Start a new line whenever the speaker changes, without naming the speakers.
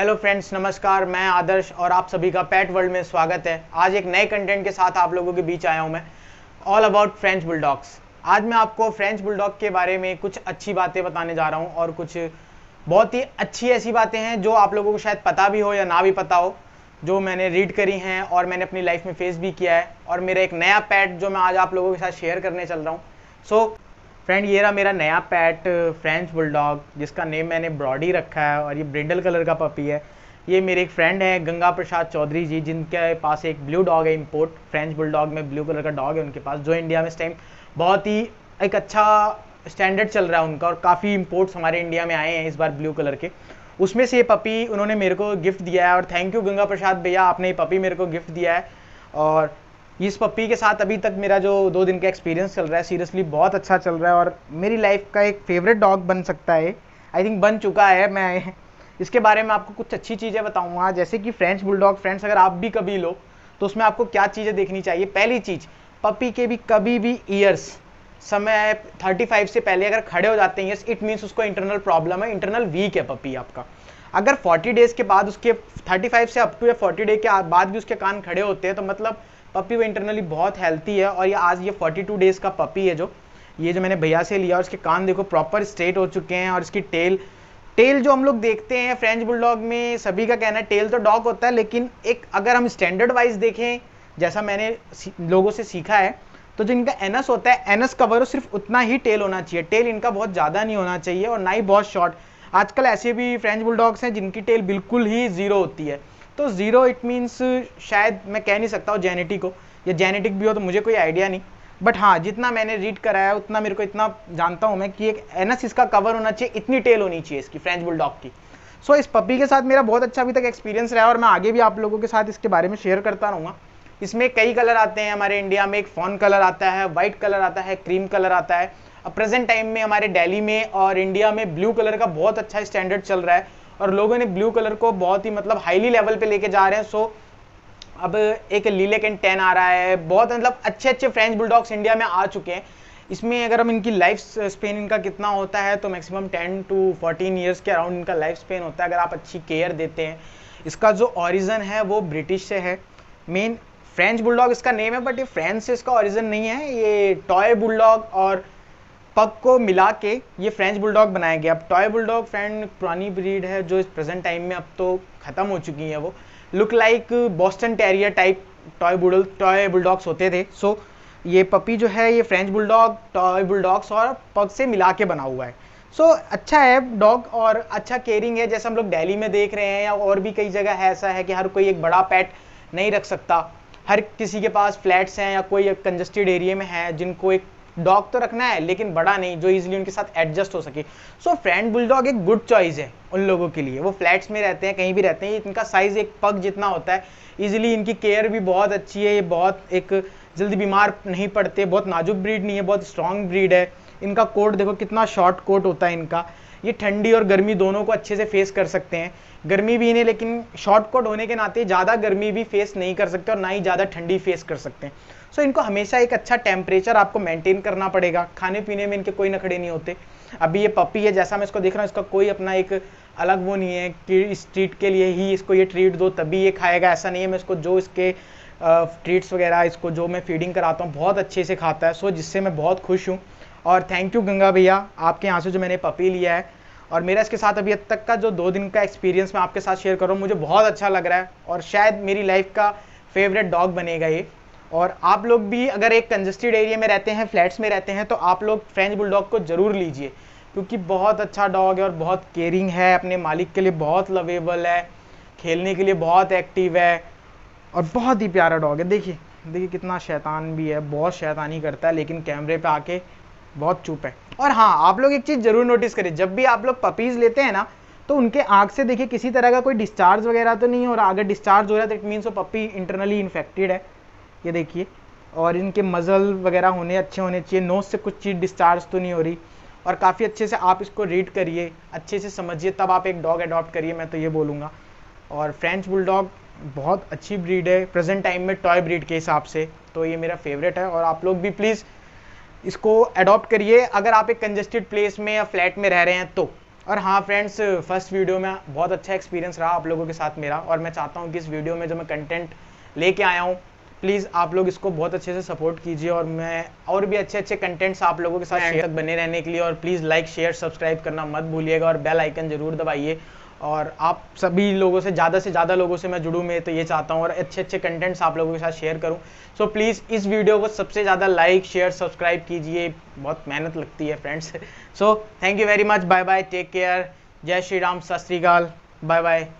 Hello friends नमस्कार मैं आदर्श और आप सभी का पैट वर्ल्ड में स्वागत है। आज एक नए कंटेंट के साथ आप लोगों के बीच आया हूँ मैं ऑल अबाउट फ्रेंच बुलडॉग्स आज मैं आपको फ्रेंच बुलडॉग के बारे में कुछ अच्छी बातें बताने जा रहा हूँ और कुछ बहुत ही अच्छी ऐसी बातें हैं जो आप लोगों को शायद पता भी हो या ना भी पता हो जो मैंने रीड करी हैं और मैंने अपनी लाइफ में फेस भी किया है और मेरा एक नया पैट जो मैं आज आप लोगों के साथ शेयर करने चल रहा हूँ। सो so, फ्रेंड ये रहा मेरा नया पैट फ्रेंच बुलडॉग जिसका नेम मैंने ब्रॉडी रखा है और ये ब्रिंडल कलर का पपी है। ये मेरे एक फ्रेंड है, गंगा प्रसाद चौधरी जी, जिनके पास एक ब्लू डॉग है इम्पोर्ट फ्रेंच बुलडॉग में ब्लू कलर का डॉग है उनके पास, जो इंडिया में इस टाइम बहुत ही एक अच्छा स्टैंडर्ड चल रहा है उनका और काफ़ी इम्पोर्ट्स हमारे इंडिया में आए हैं इस बार ब्लू कलर के। उसमें से ये पपी उन्होंने मेरे को गिफ्ट दिया है और थैंक यू गंगा प्रसाद भैया, आपने ये पपी मेरे को गिफ्ट दिया है। और इस पप्पी के साथ अभी तक मेरा जो दो दिन का एक्सपीरियंस चल रहा है सीरियसली बहुत अच्छा चल रहा है और मेरी लाइफ का एक फेवरेट डॉग बन सकता है। आई थिंक बन चुका है मैं इसके बारे में आपको कुछ अच्छी चीज़ें बताऊँगा, जैसे कि फ्रेंच बुलडॉग फ्रेंड्स अगर आप भी कभी लो तो उसमें आपको क्या चीज़ें देखनी चाहिए? पहली चीज़ पपी के भी कभी भी ईयर्स समय 35 से पहले अगर खड़े हो जाते हैं इट मीन्स उसको इंटरनल प्रॉब्लम है इंटरनल वीक है पपी आपका। अगर 40 डेज़ के बाद उसके 35 से अप टू या 40 डे के बाद भी उसके कान खड़े होते हैं तो मतलब पपी वो इंटरनली बहुत हेल्थी है और ये आज ये 42 डेज़ का पपी है जो, ये जो मैंने भैया से लिया और उसके कान देखो प्रॉपर स्ट्रेट हो चुके हैं और इसकी टेल टेल जो हम लोग देखते हैं फ्रेंच बुलडॉग में, सभी का कहना है टेल तो डॉग होता है, लेकिन एक अगर हम स्टैंडर्ड वाइज देखें, जैसा मैंने लोगों से सीखा है तो जो इनका एनस होता है एनस कवर हो सिर्फ़ उतना ही टेल होना चाहिए। टेल इनका बहुत ज़्यादा नहीं होना चाहिए और ना ही बहुत शॉर्ट आजकल ऐसे भी फ्रेंच बुलडॉग्स हैं जिनकी टेल बिल्कुल ही ज़ीरो होती है। तो ज़ीरो इट मीन्स शायद मैं कह नहीं सकता हूँ जेनेटिक हो या जेनेटिक भी हो तो मुझे कोई आइडिया नहीं। बट हाँ जितना मैंने रीड कराया उतना मेरे को इतना जानता हूँ मैं कि एक एनस इसका कवर होना चाहिए इतनी टेल होनी चाहिए इसकी फ्रेंच बुलडॉग की। सो so, इस पपी के साथ मेरा बहुत अच्छा अभी तक एक्सपीरियंस रहा और मैं आगे भी आप लोगों के साथ इसके बारे में शेयर करता रहूँगा। इसमें कई कलर आते हैं हमारे इंडिया में। एक फॉन कलर आता है, व्हाइट कलर आता है, क्रीम कलर आता है। अब प्रेजेंट टाइम में हमारे दिल्ली में और इंडिया में ब्लू कलर का बहुत अच्छा स्टैंडर्ड चल रहा है और लोगों ने ब्लू कलर को बहुत ही मतलब हाईली लेवल पे लेके जा रहे हैं। सो अब एक लीले कैन टेन आ रहा है। बहुत मतलब अच्छे अच्छे फ्रेंच बुलडॉग्स इंडिया में आ चुके हैं। इसमें अगर हम इनकी लाइफ स्पेन इनका कितना होता है तो मैक्सिमम 10 टू 14 इयर्स के अराउंड इनका लाइफ स्पेन होता है, अगर आप अच्छी केयर देते हैं। इसका जो ऑरिजन है, वो ब्रिटिश से है। मेन फ्रेंच बुलडॉग इसका नेम है बट ये फ्रेंच से इसका ओरिजिन नहीं है। ये टॉय बुलडॉग और पग को मिला के ये फ्रेंच बुलडॉग बनाया गया। अब टॉय बुलडॉग फ्रेंड पुरानी ब्रीड है जो इस प्रेजेंट टाइम में अब तो ख़त्म हो चुकी है वो। Look like Boston terrier type toy bull toy bulldogs होते थे। सो so, ये पपी जो है ये फ्रेंच बुलडॉग टॉय बुलडॉग्स और पग से मिला के बना हुआ है। सो so, अच्छा है डॉग और अच्छा केयरिंग है। जैसे हम लोग दिल्ली में देख रहे हैं या और भी कई जगह ऐसा है कि हर कोई एक बड़ा पैट नहीं रख सकता। हर किसी के पास फ्लैट्स हैं या कोई कंजस्टेड एरिया में है, जिनको एक डॉग तो रखना है, लेकिन बड़ा नहीं, जो इजीली उनके साथ एडजस्ट हो सके। सो फ्रेंड बुलडॉग एक गुड चॉइस है उन लोगों के लिए। वो फ्लैट्स में रहते हैं, कहीं भी रहते हैं, इनका साइज़ एक पग जितना होता है इजीली इनकी केयर भी बहुत अच्छी है, ये बहुत एक जल्दी बीमार नहीं पड़ते, बहुत नाजुक ब्रीड नहीं है, बहुत स्ट्रॉन्ग ब्रीड है। इनका कोट देखो, कितना शॉर्ट कोट होता है इनका। ये ठंडी और गर्मी दोनों को अच्छे से फेस कर सकते हैं। गर्मी भी इन्हें लेकिन शॉर्ट कोट होने के नाते ज़्यादा गर्मी भी फेस नहीं कर सकते और ना ही ज़्यादा ठंडी फेस कर सकते हैं। सो इनको हमेशा एक अच्छा टेम्परेचर आपको मेंटेन करना पड़ेगा। खाने पीने में इनके कोई नखड़े नहीं होते। अभी ये पपी है, जैसा मैं इसको देख रहा हूँ, इसका कोई अपना एक अलग वो नहीं है कि इस ट्रीट के लिए ही इसको ये ट्रीट दो, तभी ये खाएगा। ऐसा नहीं है, मैं इसको जो इसके ट्रीट्स वगैरह, इसको जो मैं फीडिंग कराता हूँ, बहुत अच्छे से खाता है। सो जिससे मैं बहुत खुश हूँ। और थैंक यू गंगा भैया, आपके यहाँ से जो मैंने पपी लिया है। और मेरा इसके साथ अभी तक का जो दो दिन का एक्सपीरियंस मैं आपके साथ शेयर कर रहा हूँ, मुझे बहुत अच्छा लग रहा है और शायद मेरी लाइफ का फेवरेट डॉग बनेगा ये। और आप लोग भी अगर एक कंजस्टेड एरिया में रहते हैं फ्लैट्स में रहते हैं तो आप लोग फ्रेंच बुलडॉग को ज़रूर लीजिए, क्योंकि बहुत अच्छा डॉग है और बहुत केयरिंग है, अपने मालिक के लिए बहुत लवेबल है, खेलने के लिए बहुत एक्टिव है, और बहुत ही प्यारा डॉग है। देखिए देखिए कितना शैतान भी है, बहुत शैतानी करता है, लेकिन कैमरे पे आके बहुत चुप है। और हाँ आप लोग एक चीज़ ज़रूर नोटिस करें जब भी आप लोग पपीज़ लेते हैं ना तो उनके आँख से देखिए किसी तरह का कोई डिस्चार्ज वगैरह तो नहीं हो रहा अगर डिस्चार्ज हो रहा है तो इट मीन्स वो पपी इंटरनली इन्फेक्टेड है। ये देखिए, और इनके मज़ल वगैरह होने अच्छे होने चाहिए नोज़ से कुछ चीज़ डिस्चार्ज तो नहीं हो रही। और काफ़ी अच्छे से आप इसको रीड करिए, अच्छे से समझिए, तब आप एक डॉग अडॉप्ट करिए, मैं तो ये बोलूँगा। और फ्रेंच बुलडॉग बहुत अच्छी ब्रीड है प्रेजेंट टाइम में टॉय ब्रीड के हिसाब से तो ये मेरा फेवरेट है। और आप लोग भी प्लीज़ इसको अडॉप्ट करिए। अगर आप एक कंजेस्टेड प्लेस में या फ्लैट में रह रहे हैं तो। और हाँ फ्रेंड्स फ़र्स्ट वीडियो में बहुत अच्छा एक्सपीरियंस रहा आप लोगों के साथ मेरा। और मैं चाहता हूँ कि इस वीडियो में जो मैं कंटेंट लेके आया हूँ प्लीज़ आप लोग इसको बहुत अच्छे से सपोर्ट कीजिए। और मैं और भी अच्छे अच्छे कंटेंट्स आप लोगों के साथ शेयर तक बने रहने के लिए। और प्लीज़ लाइक शेयर सब्सक्राइब करना मत भूलिएगा। और बेल आइकन ज़रूर दबाइए। और आप सभी लोगों से ज़्यादा से ज़्यादा लोगों से मैं जुड़ूँ मैं तो ये चाहता हूँ और अच्छे अच्छे कंटेंट्स आप लोगों के साथ शेयर करूँ। सो so, प्लीज़ इस वीडियो को सबसे ज़्यादा लाइक शेयर सब्सक्राइब कीजिए। बहुत मेहनत लगती है friends so thank you very much bye bye take care जय श्री राम. सत श्रीकाल बाय बाय